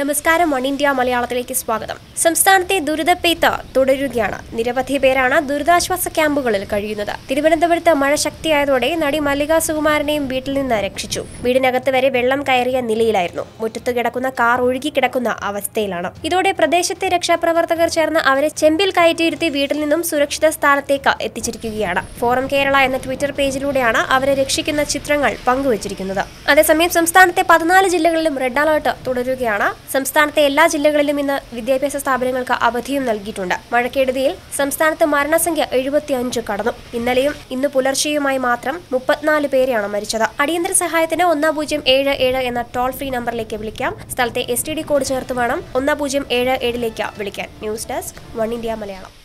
നമസ്കാരം one India മലയാളത്തിലേക്ക് സ്വാഗതം. സംസ്ഥാനത്തെ ദുരിതപ്പെയ്ത്ത് തുടരുകയാണ്. നിരവധി പേരാണ് ദുരിതാശ്വാസ ക്യാമ്പുകളിൽ കഴിയുന്നത്. തിരുവനന്തപുരത്ത് മഴ ശക്തിയായതോടെ നടി മല്ലിക സുകുമാരനെയും വീട്ടിൽ നിന്ന് രക്ഷിച്ചു. വീടിനകത്ത് വരെ വെള്ളം കയറിയ നിലയിലായിരുന്നു. മുറ്റത്ത് കിടക്കുന്ന കാർ ഒഴുകി കിടക്കുന്ന അവസ്ഥയിലാണ്. ഇതോടെ പ്രദേശത്തെ രക്ഷാപ്രവർത്തകർ ചേർന്ന് അവരെ ചെമ്പിൽ കയറ്റിയിരുത്തി വീട്ടിൽ നിന്നും സുരക്ഷിത സ്ഥാനത്തേക്ക് എത്തിച്ചിരിക്കുകയാണ്. ഫോറം കേരള എന്ന ട്വിറ്റർ പേജിലൂടെയാണ് അവരെ രക്ഷിക്കുന്ന ചിത്രങ്ങൾ പങ്കുവച്ചിരിക്കുന്നത്. അതേസമയം സംസ്ഥാനത്തെ പതിനാല് ജില്ലകളിലും റെഡ് അലർട്ട് തുടരുകയാണ്. സംസ്ഥാനത്തെ എല്ലാ ജില്ലകളിലും ഇന്ന് വിദ്യാഭ്യാസ സ്ഥാപനങ്ങൾക്ക് അവധിയും നൽകിയിട്ടുണ്ട്. മഴക്കെടുതിയിൽ സംസ്ഥാനത്ത് മരണസംഖ്യ എഴുപത്തിയഞ്ച് കടന്നു. ഇന്നലെയും ഇന്ന് പുലർച്ചെയുമായി മാത്രം മുപ്പത്തിനാല് പേരെയാണ് മരിച്ചത്. അടിയന്തര സഹായത്തിന് ഒന്ന് പൂജ്യം ഏഴ് ഏഴ് എന്ന ടോൾ ഫ്രീ നമ്പറിലേക്ക് വിളിക്കാം. സ്ഥലത്തെ എസ് കോഡ് ചേർത്ത് വേണം ഒന്ന് പൂജ്യം ഏഴ് ഏഴിലേക്ക് വിളിക്കാൻ. News desk one India Malayalam.